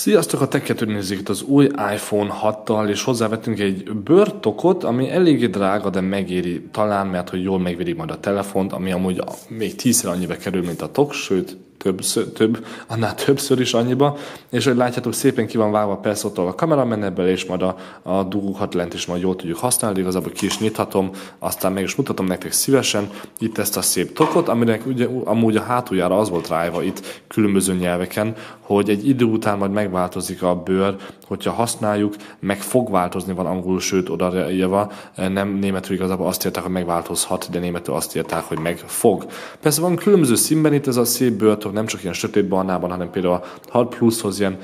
Sziasztok, a teket nézzük az új iPhone 6-tal, és hozzávettünk egy bőrtokot, ami eléggé drága, de megéri talán, mert hogy jól megvédi majd a telefont, ami amúgy még tízszer annyiba kerül, mint a tok, sőt, többször, több, annál többször is annyiba, és hogy látjátok, szépen ki van vágva persze ott a kameramenetből, és majd a, a dugókat lent is majd jól tudjuk használni, igazából ki is nyithatom, aztán meg is mutatom nektek szívesen itt ezt a szép tokot, aminek ugye amúgy a hátuljára az volt rájva itt különböző nyelveken, hogy egy idő után majd megváltozik a bőr, hogyha használjuk, meg fog változni van angolul, sőt odaírva, nem németül igazából azt írták, hogy megváltozhat, de németül azt írták, hogy meg fog. Persze van különböző színben itt ez a szép bőrtok, nem csak ilyen sötét barnában, hanem például a 6 pluszhoz ilyen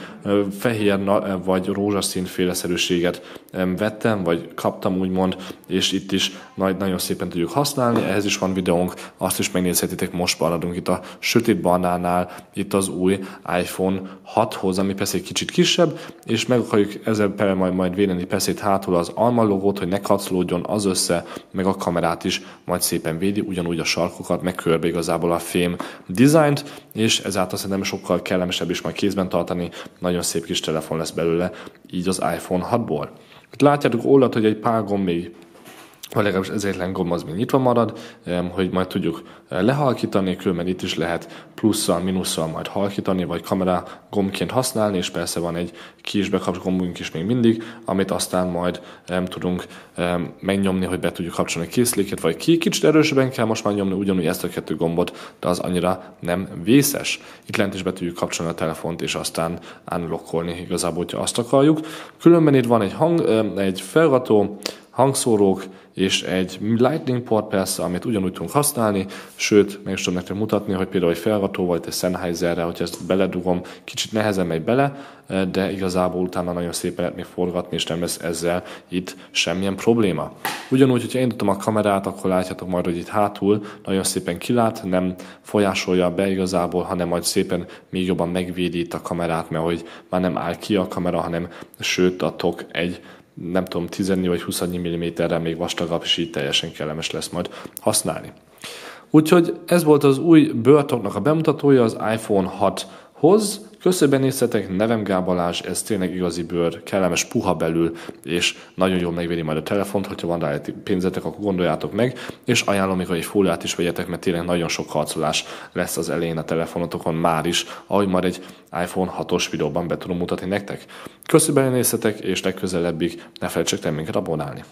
fehér vagy rózsaszín féleszerűséget vettem, vagy kaptam úgymond, és itt is nagy, nagyon szépen tudjuk használni. Ehhez is van videónk, azt is megnézhetitek, most maradunk itt a sötét barnánál, itt az új iPhone 6-hoz, ami persze egy kicsit kisebb, és meg akarjuk ezzel majd, majd védeni persze itt hátul az alma logót, hogy ne kaclódjon az össze, meg a kamerát is majd szépen védi, ugyanúgy a sarkokat, meg körbe igazából a fém dizájnt, és ezáltal szerintem sokkal kellemesebb is majd kézben tartani, nagyon szép kis telefon lesz belőle, így az iPhone 6-ból. Itt látjátok oldalt, hogy egy pár gomb még vagy legalábbis ez egyetlen gomb az még nyitva marad, hogy majd tudjuk eh, lehalkítani, különben itt is lehet plusszal, minusszal majd halkítani, vagy kamera gombként használni, és persze van egy ki is bekapcsoló gombunk is még mindig, amit aztán majd tudunk megnyomni, hogy be tudjuk kapcsolni készléket, vagy ki. Kicsit erősebben kell most már nyomni ugyanúgy ezt a kettő gombot, de az annyira nem vészes. Itt lent is be tudjuk kapcsolni a telefont, és aztán unlockolni igazából, hogyha azt akarjuk. Különben itt van egy, hang, egy felrató, hangszórók és egy Lightning port persze, amit ugyanúgy tudunk használni, sőt, meg is tudom nektek mutatni, hogy például egy felrató vagy egy Sennheiserre, hogyha ezt beledugom, kicsit nehezen megy bele, de igazából utána nagyon szépen lehet még forgatni, és nem lesz ezzel itt semmilyen probléma. Ugyanúgy, hogyha indítom a kamerát, akkor látjátok majd, hogy itt hátul nagyon szépen kilát, nem folyásolja be igazából, hanem majd szépen még jobban megvédi itt a kamerát, mert hogy már nem áll ki a kamera, hanem sőt a tok egy nem tudom, 10 vagy 20 mm-re még vastagabb, és így teljesen kellemes lesz majd használni. Úgyhogy ez volt az új bőrtoknak a bemutatója az iPhone 6-hoz. Köszönöm, néztetek, nevem Gábalás, ez tényleg igazi bőr, kellemes, puha belül, és nagyon jól megvédi majd a telefont, hogyha van rá pénzetek, akkor gondoljátok meg, és ajánlom hogy egy fóliát is vegyetek, mert tényleg nagyon sok harcolás lesz az elején a telefonotokon már is, ahogy majd egy iPhone 6-os videóban be tudom mutatni nektek. Köszönöm, néztetek, és legközelebbig ne felejtsetek minket abonálni.